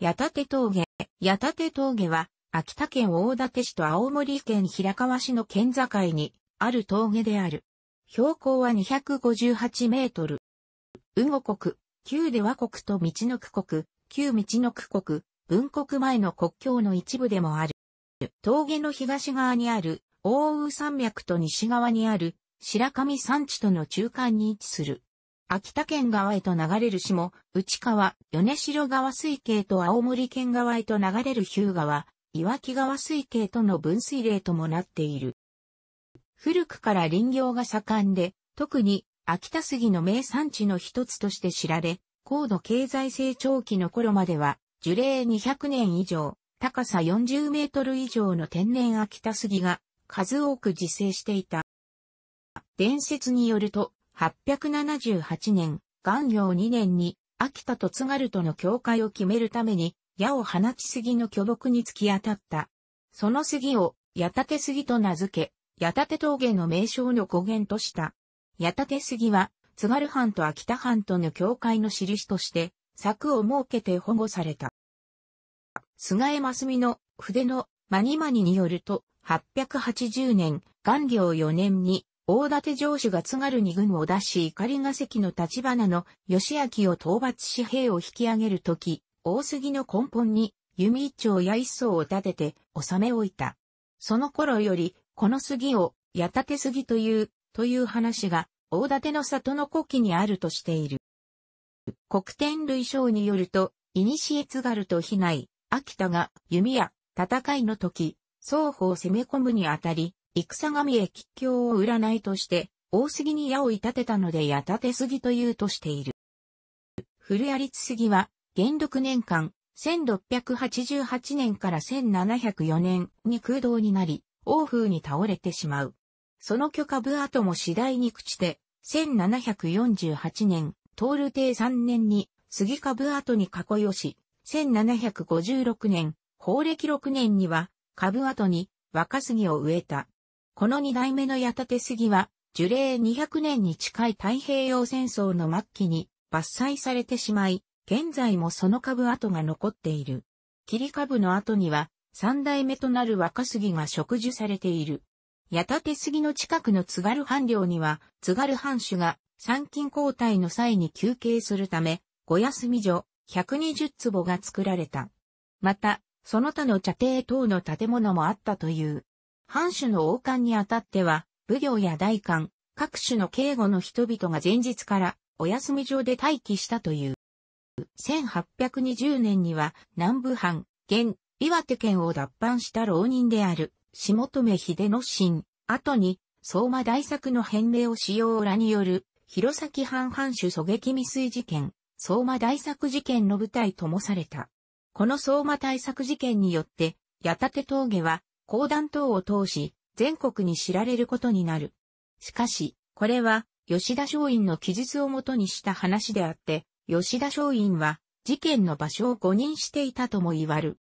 矢立峠。矢立峠は、秋田県大館市と青森県平川市の県境にある峠である。標高は258メートル。宇後国、旧で和国と道の区国、旧道の区国、文国前の国境の一部でもある。峠の東側にある大雨山脈と西側にある白神山地との中間に位置する。秋田県側へと流れる下、内川、米城川水系と青森県側へと流れる日向川、岩木川水系との分水嶺ともなっている。古くから林業が盛んで、特に秋田杉の名産地の一つとして知られ、高度経済成長期の頃までは、樹齢200年以上、高さ40メートル以上の天然秋田杉が数多く自生していた。伝説によると、878年、元業2年に、秋田と津軽との境界を決めるために、矢を放ち杉の巨木に突き当たった。その杉を、矢立杉と名付け、矢立峠の名称の語源とした。矢立杉は、津軽藩と秋田藩との境界の印として、柵を設けて保護された。菅江真澄の筆のマニマニによると、880年、元領4年に、大館城主が津軽に軍を出し怒りが関の立花の義明を討伐し兵を引き上げるとき、大杉の根本に弓一丁や一層を立てて収め置いた。その頃よりこの杉を、矢立杉という、という話が、大館の里の古希にあるとしている。国天類章によると、イニシエ津軽と被害、秋田が弓や戦いの時、双方攻め込むにあたり、戦神へ吉凶を占いとして、大杉に矢を射立てたので矢立て杉というとしている。古谷律杉は、元禄年間、1688年から1704年に空洞になり、王風に倒れてしまう。その許可部跡も次第に朽ちて、1748年、トール帝3年に杉株跡に囲いをし、1756年、法暦6年には株跡に若杉を植えた。この二代目の矢立杉は、樹齢200年に近い太平洋戦争の末期に伐採されてしまい、現在もその株跡が残っている。切り株の後には、三代目となる若杉が植樹されている。矢立杉の近くの津軽藩領には、津軽藩主が参勤交代の際に休憩するため、ご休み所120坪が作られた。また、その他の茶亭等の建物もあったという。藩主の王冠にあたっては、奉行や大官、各種の警護の人々が前日からお休み場で待機したという。1820年には南部藩、現岩手県を脱藩した浪人である、下留秀の神、後に、相馬大作の変名を使用裏による、弘前藩藩主狙撃未遂事件、相馬大作事件の舞台ともされた。この相馬大作事件によって、矢立峠は、講談等を通し、全国に知られることになる。しかし、これは、吉田松陰の記述をもとにした話であって、吉田松陰は、事件の場所を誤認していたとも言わる。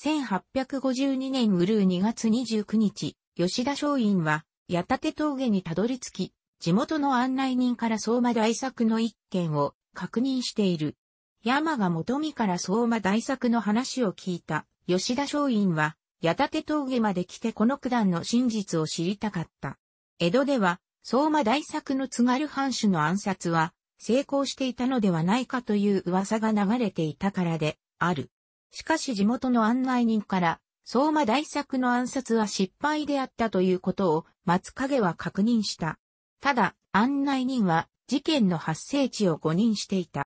1852年ウルー2月29日、吉田松陰は、矢立峠にたどり着き、地元の案内人から相馬大作の一件を確認している。山が元見から相馬大作の話を聞いた吉田松陰は、矢立峠まで来てこの九段の真実を知りたかった。江戸では、相馬大作の津軽藩主の暗殺は、成功していたのではないかという噂が流れていたからで、ある。しかし地元の案内人から、相馬大作の暗殺は失敗であったということを松影は確認した。ただ、案内人は事件の発生地を誤認していた。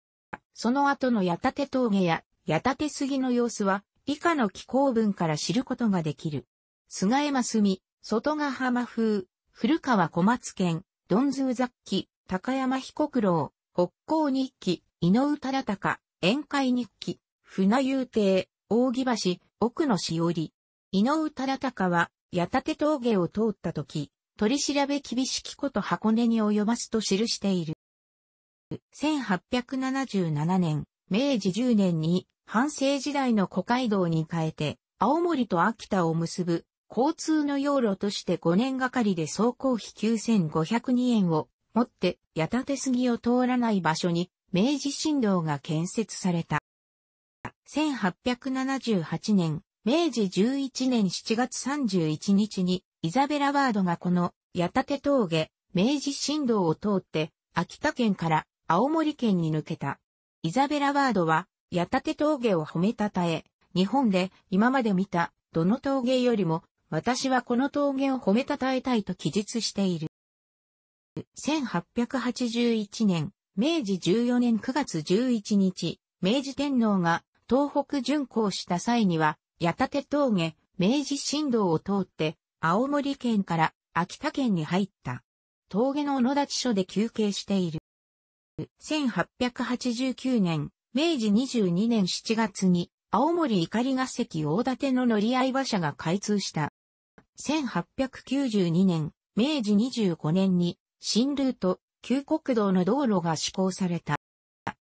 その後の矢立峠や矢立杉の様子は以下の気候文から知ることができる。菅江真澄、外ヶ浜風、古川小松県、ドンズー雑記、高山彦九郎、北港日記、井上忠敬、宴会日記、船遊亭、扇橋、奥のしおり。井上忠敬は、矢立峠を通った時、取り調べ厳しきこと箱根に及ばすと記している。1877年、明治10年に、反政時代の古街道に変えて、青森と秋田を結ぶ交通の要路として5年がかりで走行費9502円を持って矢立杉を通らない場所に明治新道が建設された。1878年、明治11年7月31日に、イザベラワードがこの、矢立峠、明治新道を通って、秋田県から青森県に抜けた。イザベラワードは、矢立峠を褒めたたえ、日本で今まで見たどの峠よりも私はこの峠を褒めたたえたいと記述している。1881年、明治14年9月11日、明治天皇が東北巡行した際には、矢立峠、明治新道を通って青森県から秋田県に入った。峠の野立所で休憩している。1889年、明治22年7月に、青森怒りが関大館の乗り合い馬車が開通した。1892年、明治25年に、新ルート、旧国道の道路が施行された。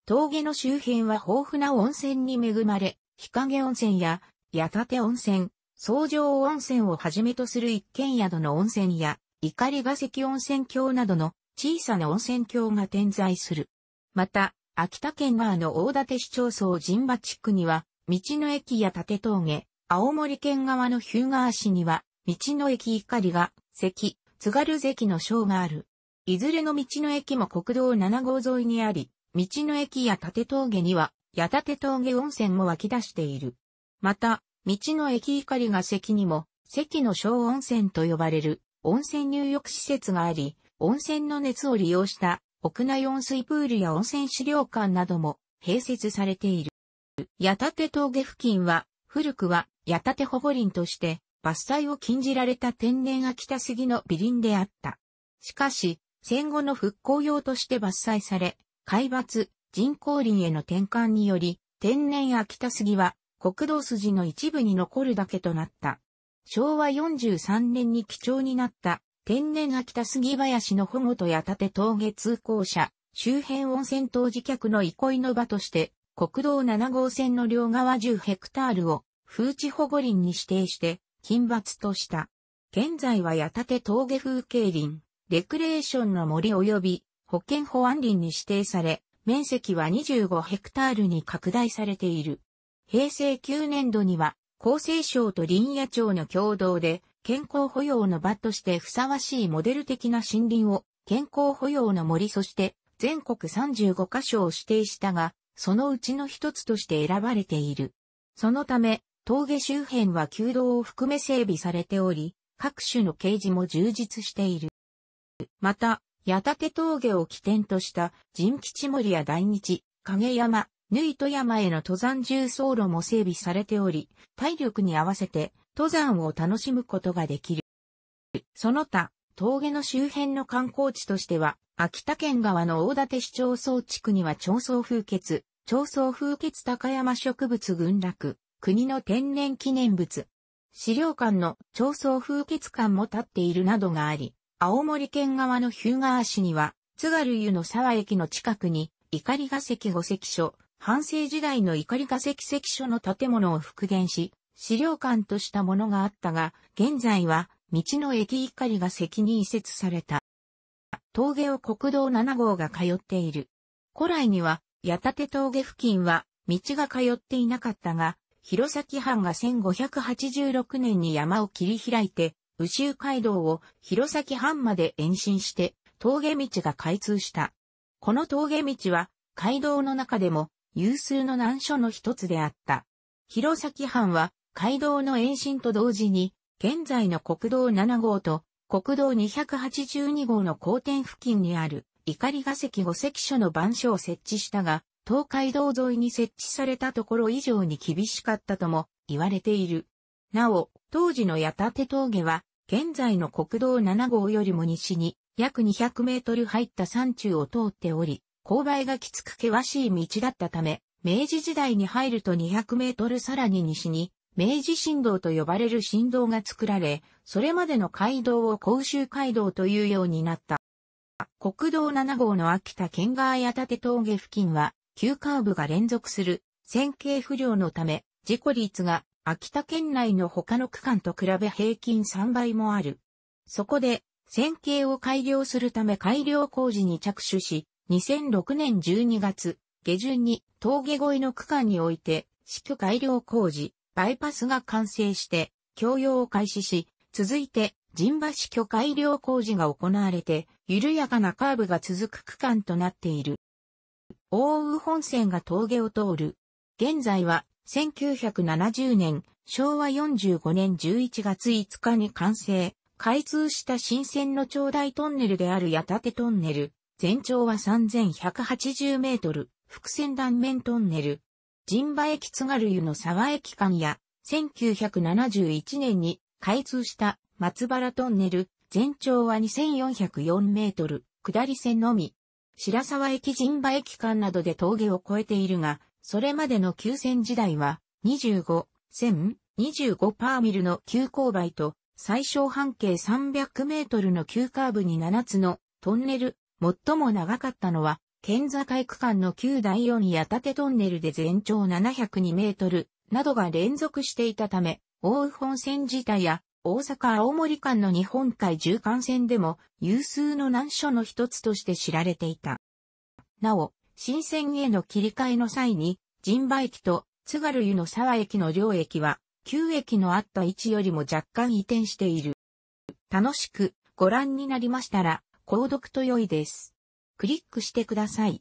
峠の周辺は豊富な温泉に恵まれ、日陰温泉や、矢立温泉、総上温泉をはじめとする一軒宿の温泉や、怒りが関温泉郷などの小さな温泉郷が点在する。また、秋田県側の大館市町村神馬地区には、道の駅や立峠、青森県側の日向市には、道の駅怒りが、関、津軽関の章がある。いずれの道の駅も国道7号沿いにあり、道の駅や立峠には、矢立峠温泉も湧き出している。また、道の駅怒りが関にも、関の小温泉と呼ばれる温泉入浴施設があり、温泉の熱を利用した屋内温水プールや温泉資料館なども併設されている。矢立峠付近は、古くは矢立保護林として伐採を禁じられた天然秋田杉の美林であった。しかし、戦後の復興用として伐採され、海抜、人工林への転換により、天然秋田杉は国道筋の一部に残るだけとなった。昭和43年に貴重になった天然秋田杉林の保護と矢立峠通行者、周辺温泉当時客の憩いの場として、国道7号線の両側10ヘクタールを風地保護林に指定して禁伐とした。現在は矢立峠風景林、レクレーションの森及び保健保安林に指定され、面積は25ヘクタールに拡大されている。平成9年度には厚生省と林野庁の共同で健康保養の場としてふさわしいモデル的な森林を健康保養の森そして全国35カ所を指定したが、そのうちの一つとして選ばれている。そのため、峠周辺は旧道を含め整備されており、各種の掲示も充実している。また、矢立峠を起点とした人吉森や大日、影山、縫糸山への登山重走路も整備されており、体力に合わせて登山を楽しむことができる。その他、峠の周辺の観光地としては、秋田県側の大館市町村地区には町村風穴、町村風穴高山植物群落、国の天然記念物。資料館の町村風穴館も立っているなどがあり、青森県側の日向市には、津軽湯の沢駅の近くに、怒りヶ関五関所、半世時代の怒りヶ関関所の建物を復元し、資料館としたものがあったが、現在は道の駅怒りが関に移設された。峠を国道7号が通っている。古来には、矢立峠付近は道が通っていなかったが、弘前藩が1586年に山を切り開いて、宇宙街道を弘前藩まで延伸して、峠道が開通した。この峠道は、街道の中でも有数の難所の一つであった。弘前藩は街道の延伸と同時に、現在の国道7号と国道282号の交点付近にある怒りヶ関五関所の番所を設置したが、東海道沿いに設置されたところ以上に厳しかったとも言われている。なお、当時の矢立峠は、現在の国道7号よりも西に約200メートル入った山中を通っており、勾配がきつく険しい道だったため、明治時代に入ると200メートルさらに西に明治新道と呼ばれる新道が作られ、それまでの街道を甲州街道というようになった。国道7号の秋田県側矢立峠付近は、急カーブが連続する線形不良のため、事故率が秋田県内の他の区間と比べ平均3倍もある。そこで、線形を改良するため改良工事に着手し、2006年12月、下旬に峠越えの区間において市区改良工事、バイパスが完成して、供用を開始し、続いて、陣馬市区改良工事が行われて、緩やかなカーブが続く区間となっている。大宇本線が峠を通る。現在は、1970年、昭和45年11月5日に完成、開通した新線の長大トンネルである矢立トンネル。全長は3180メートル、複線断面トンネル。神馬駅津軽湯の沢駅間や、1971年に開通した松原トンネル、全長は2404メートル、下り線のみ。白沢駅神馬駅間などで峠を越えているが、それまでの急線時代は、25、1000、25パーミルの急勾配と、最小半径300メートルの急カーブに7つのトンネル、最も長かったのは、県境区間の旧第4矢立トンネルで全長702メートルなどが連続していたため、大宇本線自体や大阪青森間の日本海縦貫線でも有数の難所の一つとして知られていた。なお、新線への切り替えの際に、神馬駅と津軽湯の沢駅の両駅は、旧駅のあった位置よりも若干移転している。楽しくご覧になりましたら、購読と良いです。クリックしてください。